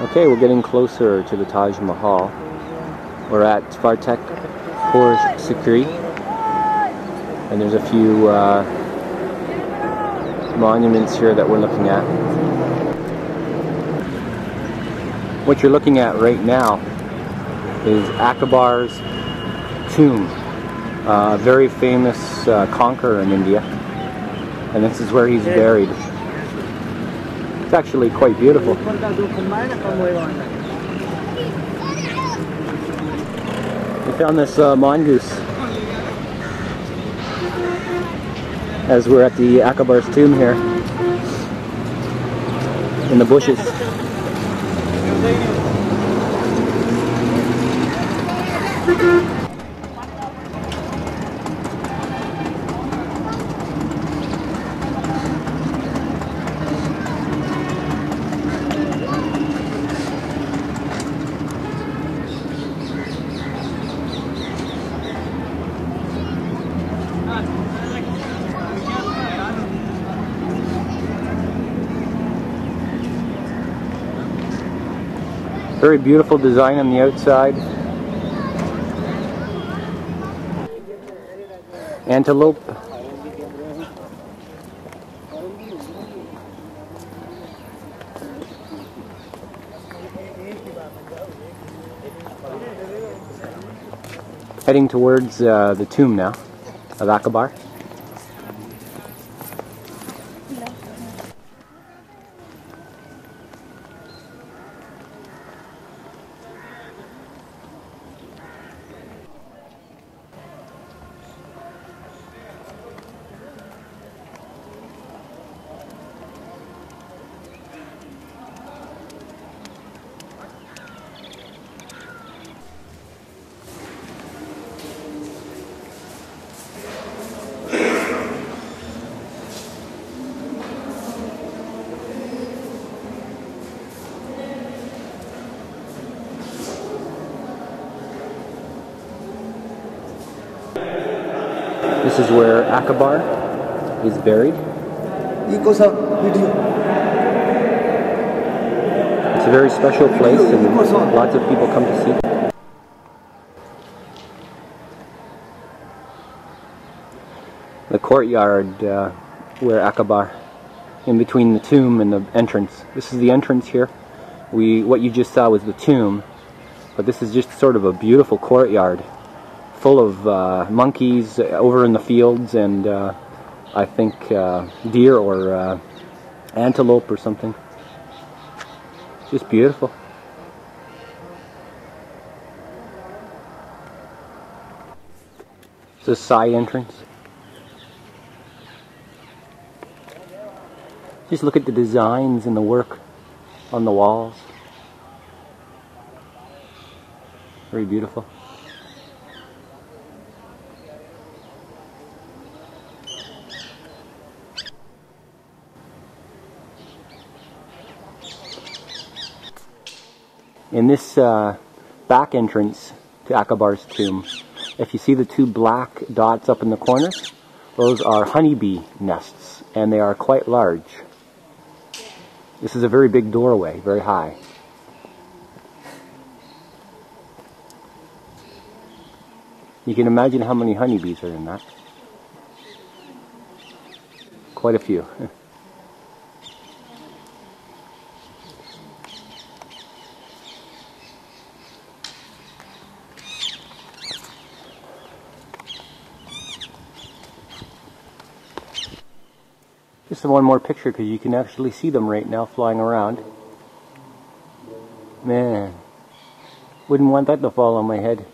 Okay, we're getting closer to the Taj Mahal. We're at Fateh Pur Sikri, and there's a few uh, monuments here that we're looking at. What you're looking at right now is Akbar's tomb, a very famous uh, conqueror in India, and this is where he's buried. It's actually quite beautiful. We found this uh, mongoose as we're at the Akbar's tomb here in the bushes. Very beautiful design on the outside. Antelope. Heading towards uh, the tomb now of Akbar. This is where Akbar is buried. It's a very special place and lots of people come to see. It. The courtyard uh, where Akbar, in between the tomb and the entrance. This is the entrance here. We What you just saw was the tomb, but this is just sort of a beautiful courtyard full of uh, monkeys over in the fields and uh, I think uh, deer or uh, antelope or something. Just beautiful. It's a side entrance. Just look at the designs and the work on the walls. Very beautiful. In this uh, back entrance to Akbar's tomb, if you see the two black dots up in the corner, those are honeybee nests, and they are quite large. This is a very big doorway, very high. You can imagine how many honeybees are in that. Quite a few. Just one more picture because you can actually see them right now flying around. Man, wouldn't want that to fall on my head.